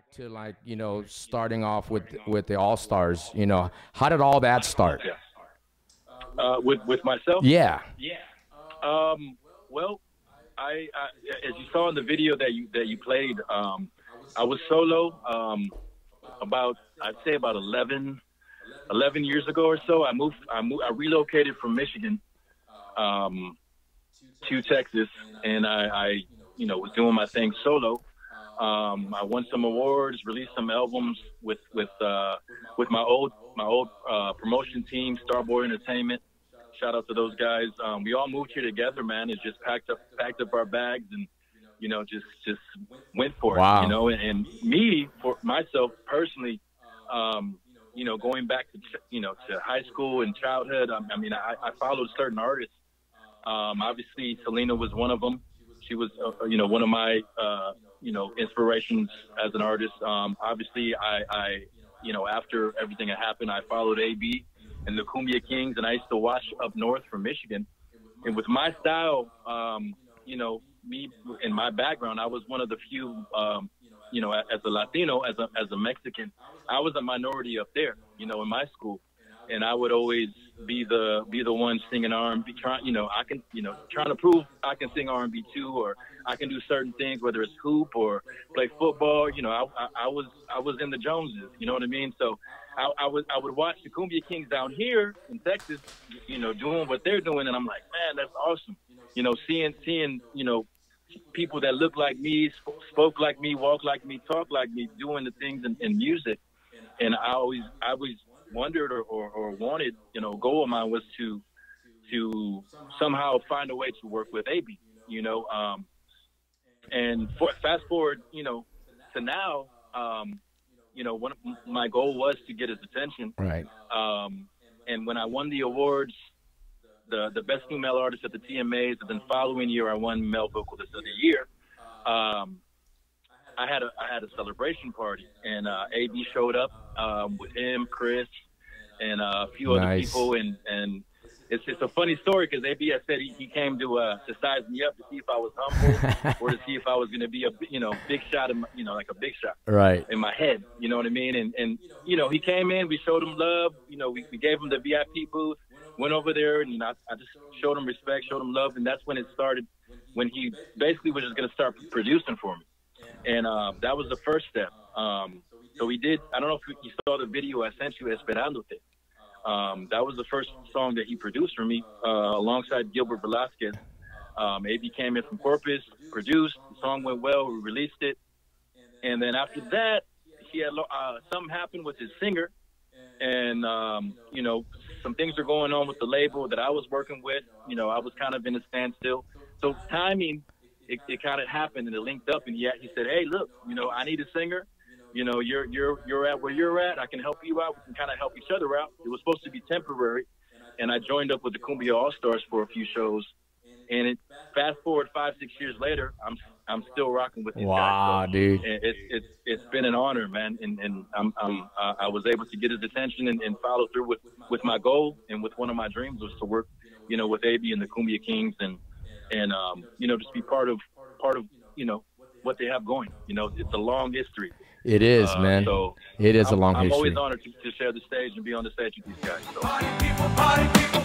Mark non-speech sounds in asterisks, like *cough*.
back to like you know starting off with with the All Starz. You know, how did all that start? Uh, with with myself. Yeah. Yeah. Um. Well, I, I as you saw in the video that you that you played, um, I was solo. Um, about I'd say about 11, 11 years ago or so. I moved. I moved. I relocated from Michigan, um, to Texas, and I, I you know was doing my thing solo. Um, I won some awards, released some albums with with uh, with my old my old uh, promotion team, Starboy Entertainment. Shout out to those guys. Um, we all moved here together, man, and just packed up packed up our bags and you know just just went for Wow. it. You know, and, and me for myself personally, um, you know, going back to you know to high school and childhood. I, I mean, I, I followed certain artists. Um, obviously, Selena was one of them. She was, uh, you know, one of my, uh, you know, inspirations as an artist. Um, obviously, I, I, you know, after everything had happened, I followed AB and the Kumbia Kings, and I used to watch up north from Michigan. And with my style, um, you know, me in my background, I was one of the few, um, you know, as a Latino, as a as a Mexican, I was a minority up there, you know, in my school and I would always be the be the one singing R&B, trying you know I can you know trying to prove I can sing R&B too, or I can do certain things, whether it's hoop or play football. You know, I, I, I was I was in the Joneses. You know what I mean? So I, I would I would watch the Kumbia Kings down here in Texas, you know, doing what they're doing, and I'm like, man, that's awesome. You know, seeing seeing you know people that look like me, sp- spoke like me, walk like me, talk like me, doing the things in, in music. And I always, I always wondered or, or, or wanted, you know, goal of mine was to, to somehow find a way to work with AB, you know. Um, and for, fast forward, you know, to now, um, you know, one of my goal was to get his attention. Right. Um, and when I won the awards, the the best female artist at the TMAs, and then following year I won male vocalist of the year. Um, I had a I had a celebration party, and uh, AB showed up um, with him, Chris, and uh, a few other people, and and it's it's a funny story because AB had said he, he came to uh, to size me up to see if I was humble *laughs* or to see if I was going to be a you know big shot in my, you know like a big shot Right. in my head. You know what I mean? And and you know, he came in, we showed him love. You know, we, we gave him the VIP booth, went over there, and you know, I, I just showed him respect, showed him love, and that's when it started. When he basically was just going to start producing for me, and uh, that was the first step. Um, so we did. I don't know if you saw the video I sent you, Esperándote. Um, that was the first song that he produced for me, uh, alongside Gilbert Velasquez. Um, AB came in from Corpus, produced. The song went well. We released it. And then after that, he had uh, something happened with his singer, and um, you know some things are going on with the label that I was working with. You know, I was kind of in a standstill. So timing, it, it kind of happened, and it linked up. And he he said, "Hey, look, you know, I need a singer. You know, you're you're you're at where you're at. I can help you out. We can kind of help each other out. It was supposed to be temporary, and I joined up with the Kumbia All Starz for a few shows. And it fast forward five six years later, I'm I'm still rocking with these guys. Wow, So dude. it, it, it's it's been an honor, man, and and I'm, I'm uh, I was able to get his attention and, and follow through with with my goal and with one of my dreams was to work, you know, with AB and the Kumbia Kings and and um, you know just be part of part of you know what they have going. You know, it's a long history. It is, Uh, man. So It is a I'm, long I'm history. always honored to, to share the stage and be on the stage with these guys. So. Party people, party people,